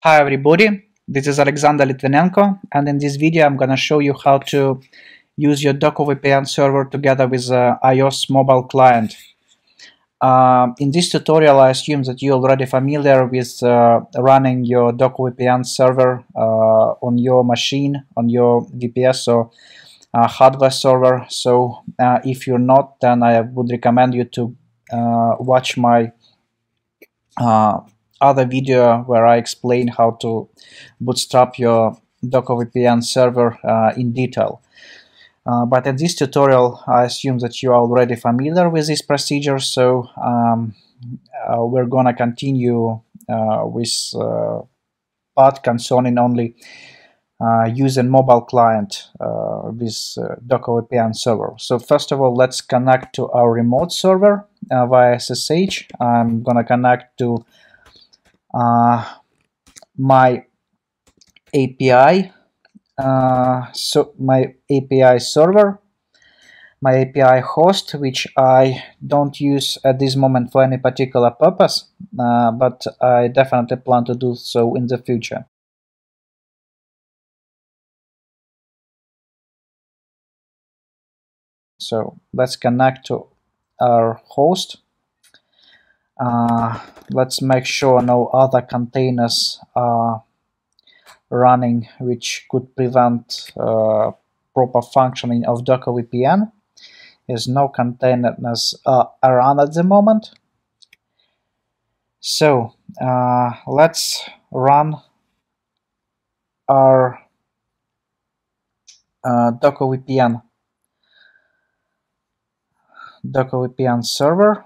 Hi everybody, this is Alexander Litvinenko and in this video I'm gonna show you how to use your Docker VPN server together with uh, iOS mobile client. Uh, in this tutorial I assume that you're already familiar with uh, running your Docker VPN server uh, on your machine, on your VPS or uh, hardware server. So if you're not then I would recommend you to watch my other video where I explain how to bootstrap your Docker VPN server uh, in detail. Uh, but in this tutorial, I assume that you are already familiar with this procedure, so um, uh, we're gonna continue uh, with uh, part concerning only uh, using mobile client with Docker VPN server. So first of all, let's connect to our remote server via SSH. I'm gonna connect to my API, uh, so my API server, my API host, which I don't use at this moment for any particular purpose, uh, but I definitely plan to do so in the future. So let's connect to our host uh, let's make sure no other containers are running which could prevent uh, proper functioning of Docker VPN. There's no containers uh, around at the moment. So uh, let's run our uh, Docker VPN Docker VPN server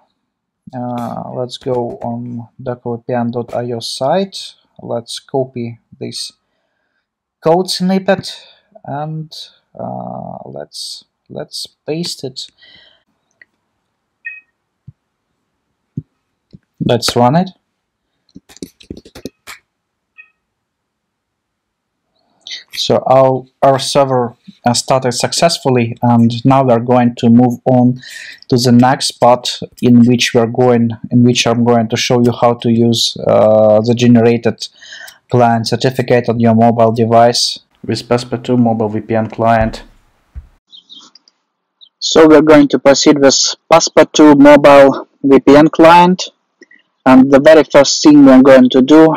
uh, let's go on dockovpn.io site. Let's copy this code snippet and uh, let's let's paste it. Let's run it So our, our server started successfully and now we're going to move on to the next part in which we're going, in which I'm going to show you how to use uh, the generated client certificate on your mobile device with Passepartout mobile VPN client. So we're going to proceed with Passepartout mobile VPN client and the very first thing we're going to do,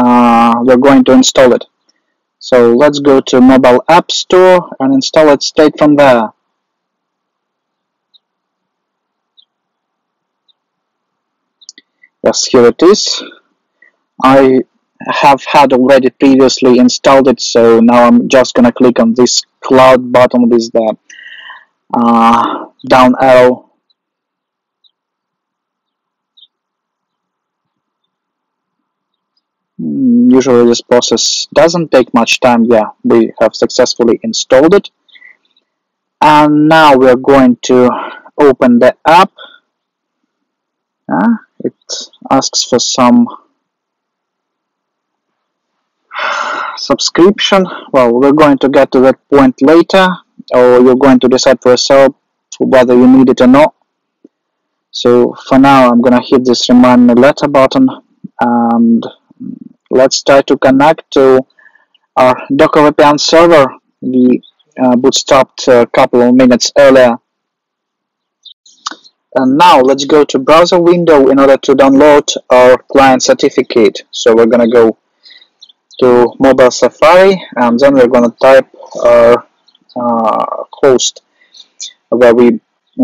uh, we're going to install it. So let's go to mobile app store and install it straight from there. Yes, here it is. I have had already previously installed it, so now I'm just gonna click on this cloud button with the uh, down arrow usually this process doesn't take much time. Yeah we have successfully installed it. And now we're going to open the app. Uh, it asks for some subscription. Well we're going to get to that point later or you're going to decide for yourself whether you need it or not. So for now I'm gonna hit this remind me later button and let's try to connect to our Docker VPN server we uh, bootstrapped a couple of minutes earlier. And now let's go to browser window in order to download our client certificate. So we're gonna go to mobile Safari and then we're gonna type our uh, host where we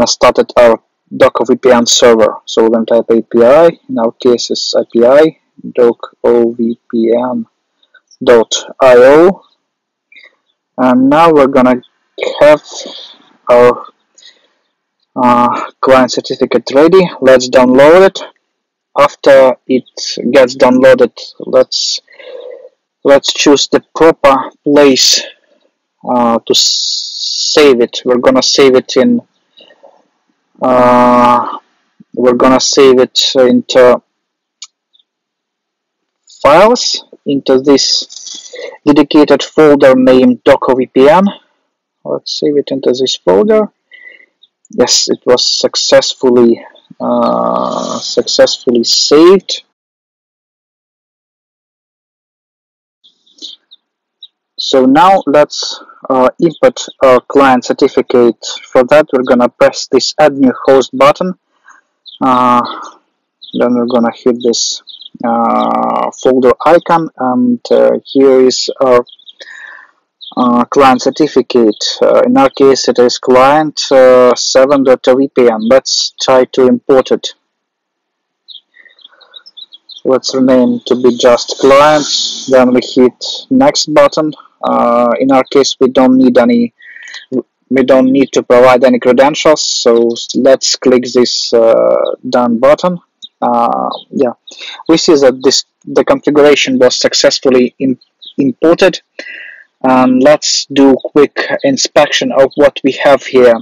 started our Docker VPN server. So we're gonna type API, in our case is API dockovpn.io and now we're gonna have our uh, client certificate ready. Let's download it. After it gets downloaded let's let's choose the proper place uh, to save it. We're gonna save it in uh, we're gonna save it into files into this dedicated folder named Docker VPN. Let's save it into this folder. Yes, it was successfully uh, successfully saved. so now let's uh, input our client certificate for that we're gonna press this add new host button uh, then we're gonna hit this folder icon and uh, here is our uh, client certificate. Uh, in our case it is client 7.vpn let's try to import it. Let's rename to be just client. then we hit next button. Uh, in our case we don't need any we don't need to provide any credentials so let's click this uh, done button uh, yeah. We see that this the configuration was successfully in, imported. And let's do quick inspection of what we have here.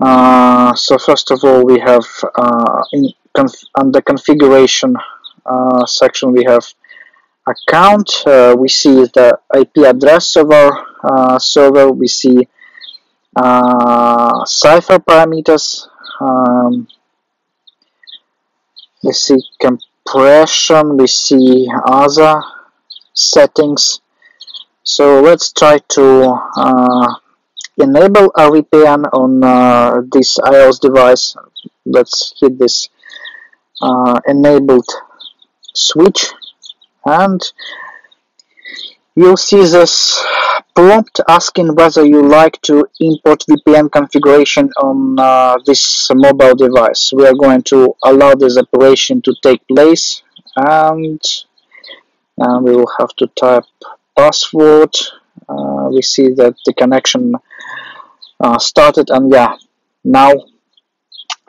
Uh, so first of all we have uh, in conf under configuration uh, section we have account. Uh, we see the IP address of our uh, server. We see cipher parameters. Um, we see compression we see other settings. So let's try to uh, enable a VPN on uh, this iOS device. Let's hit this uh, enabled switch and you'll see this prompt asking whether you like to import VPN configuration on uh, this mobile device. We are going to allow this operation to take place and, and we will have to type password. Uh, we see that the connection uh, started and yeah, now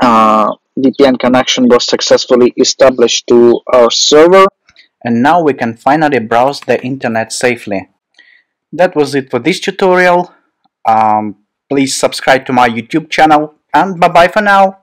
uh, VPN connection was successfully established to our server. And now we can finally browse the internet safely. That was it for this tutorial. Um, please subscribe to my YouTube channel and bye bye for now.